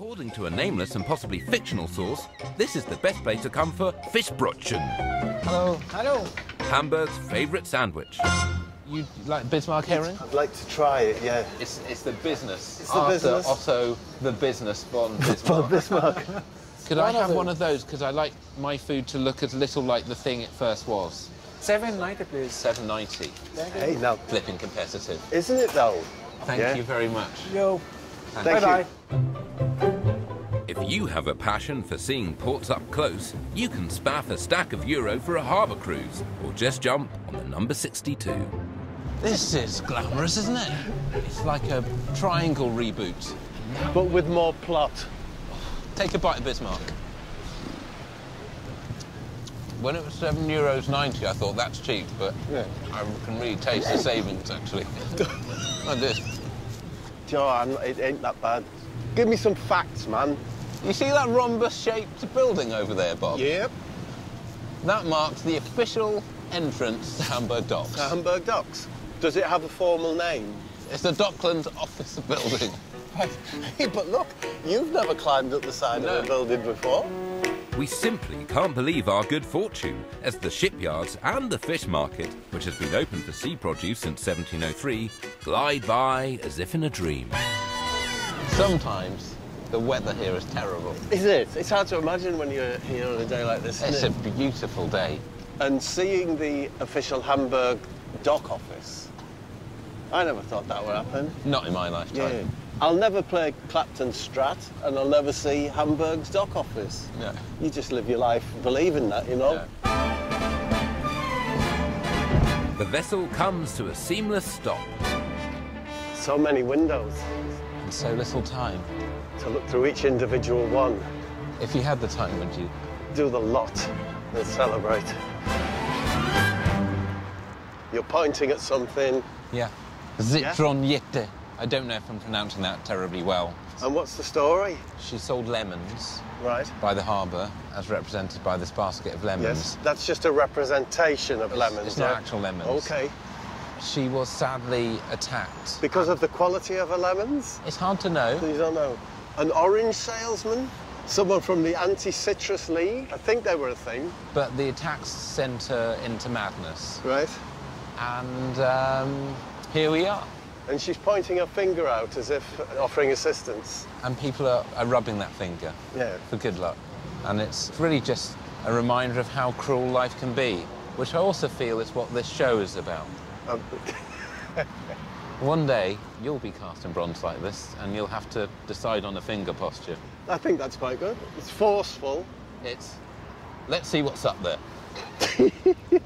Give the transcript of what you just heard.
According to a nameless and possibly fictional source, this is the best place to come for Fischbrötchen, Hello. Hello. Hamburg's favourite sandwich. You like Bismarck herring? I'd like to try it, yeah. It's, it's the business. It's the After business. Otto, the business von Bismarck. Bismarck. Could I One of have them. one of those? Because I like my food to look as little like the thing it first was. 790, please. 790. Hey, now, Flipping competitive. isn't it though? Thank Yeah. you very much. Yo. Thank Bye-bye. If you have a passion for seeing ports up close, you can spaff a stack of euro for a harbour cruise, or just jump on the number 62. This is glamorous, isn't it? It's like a triangle reboot. But with more plot. Take a bite of Bismarck. When it was seven euros ninety, I thought that's cheap, but Yeah. I can really taste the savings actually. like this. Joe, it ain't that bad. Give me some facts, man. You see that rhombus-shaped building over there, Bob? Yep. That marks the official entrance to Hamburg Docks. Hamburg Docks. Does it have a formal name? It's the Docklands office building. hey, but look, you've never climbed up the side No. of a building before. We simply can't believe our good fortune as the shipyards and the fish market, which has been open for sea produce since 1703, glide by as if in a dream. Sometimes the weather here is terrible. Is it? It's hard to imagine when you're here on a day like this, It's isn't a beautiful day. And seeing the official Hamburg dock office, I never thought that would happen. Not in my lifetime. Yeah. I'll never play Clapton Strat, and I'll never see Hamburg's dock office. No. You just live your life believing that, you know? Yeah. The vessel comes to a seamless stop. So many windows And so little time. to look through each individual one. If you had the time, would you? Do the lot and celebrate. You're pointing at something, Yeah. Zitronjette. I don't know if I'm pronouncing that terribly well. and what's the story? She sold lemons Right? by the harbour, as represented by this basket of lemons. Yes, that's just a representation of lemons. it's not yeah? actual lemons. Okay. She was sadly attacked. Because of the quality of her lemons? It's hard to know. You don't know. An orange salesman? Someone from the Anti-Citrus League? I think they were a thing. But the attacks sent her into madness. Right? And um, here we are. And she's pointing her finger out as if offering assistance. And people are, are rubbing that finger Yeah. for good luck. And it's really just a reminder of how cruel life can be, which I also feel is what this show is about. Um, One day, you'll be cast in bronze like this, and you'll have to decide on a finger posture. I think that's quite good. It's forceful. It's, let's see what's up there.